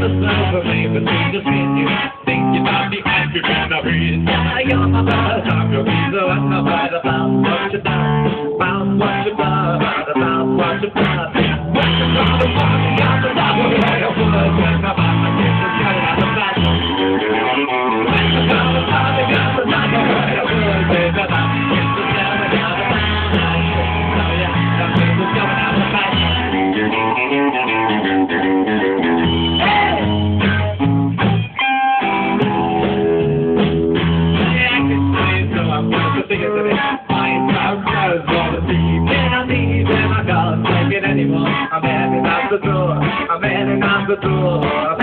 got flame between the skin you think you might be happy when I breathe. Yeah, you're my brother, I'm your reason, what's my brother, about what you done, about what you done, about what you done. What's the problem, what's the problem, what's the problem, what's the problem, what's I'm heading out the door. I'm heading out the door.